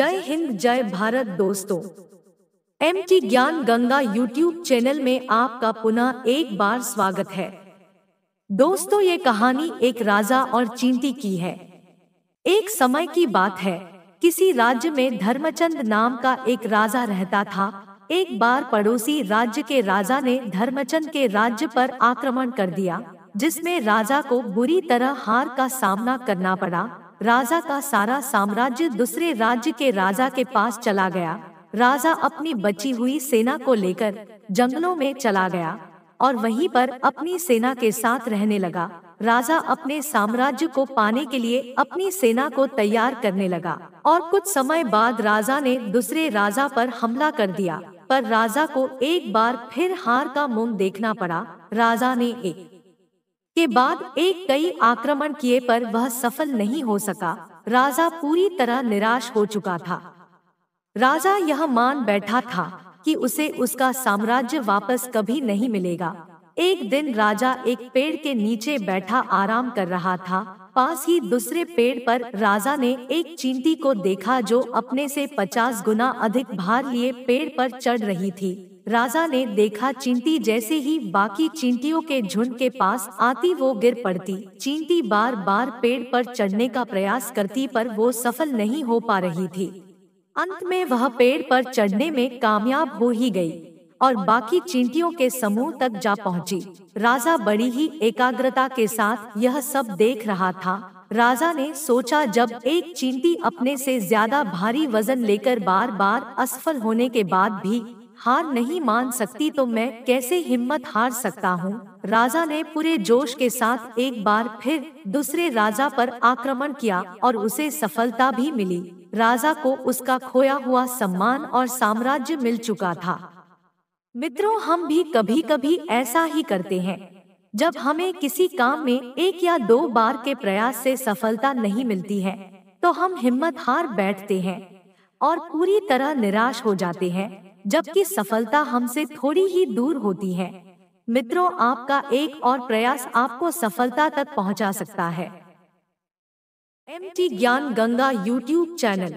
जय हिंद, जय भारत दोस्तों। एम टी ज्ञान गंगा यूट्यूब चैनल में आपका पुनः एक बार स्वागत है। दोस्तों, ये कहानी एक राजा और चींटी की है। एक समय की बात है, किसी राज्य में धर्मचंद नाम का एक राजा रहता था। एक बार पड़ोसी राज्य के राजा ने धर्मचंद के राज्य पर आक्रमण कर दिया, जिसमें राजा को बुरी तरह हार का सामना करना पड़ा। राजा का सारा साम्राज्य दूसरे राज्य के राजा के पास चला गया। राजा अपनी बची हुई सेना को लेकर जंगलों में चला गया और वहीं पर अपनी सेना के साथ रहने लगा। राजा अपने साम्राज्य को पाने के लिए अपनी सेना को तैयार करने लगा और कुछ समय बाद राजा ने दूसरे राजा पर हमला कर दिया। पर राजा को एक बार फिर हार का मुँह देखना पड़ा। राजा ने एक के बाद एक कई आक्रमण किए पर वह सफल नहीं हो सका। राजा पूरी तरह निराश हो चुका था। राजा यह मान बैठा था कि उसे उसका साम्राज्य वापस कभी नहीं मिलेगा। एक दिन राजा एक पेड़ के नीचे बैठा आराम कर रहा था। पास ही दूसरे पेड़ पर राजा ने एक चींटी को देखा जो अपने से पचास गुना अधिक भार लिए पेड़ पर चढ़ रही थी। राजा ने देखा चींटी जैसे ही बाकी चींटियों के झुंड के पास आती वो गिर पड़ती। चींटी बार बार पेड़ पर चढ़ने का प्रयास करती पर वो सफल नहीं हो पा रही थी। अंत में वह पेड़ पर चढ़ने में कामयाब हो ही गई और बाकी चींटियों के समूह तक जा पहुँची। राजा बड़ी ही एकाग्रता के साथ यह सब देख रहा था। राजा ने सोचा जब एक चींटी अपने से ज़्यादा भारी वज़न लेकर बार बार असफल होने के बाद भी हार नहीं मान सकती तो मैं कैसे हिम्मत हार सकता हूँ? राजा ने पूरे जोश के साथ एक बार फिर दूसरे राजा पर आक्रमण किया और उसे सफलता भी मिली। राजा को उसका खोया हुआ सम्मान और साम्राज्य मिल चुका था। मित्रों, हम भी कभी कभी ऐसा ही करते हैं। जब हमें किसी काम में एक या दो बार के प्रयास से सफलता नहीं मिलती है तो हम हिम्मत हार बैठते हैं और पूरी तरह निराश हो जाते हैं। जबकि सफलता हमसे थोड़ी ही दूर होती है। मित्रों आपका एक और प्रयास आपको सफलता तक पहुँचा सकता है। एम टी ज्ञान गंगा यूट्यूब चैनल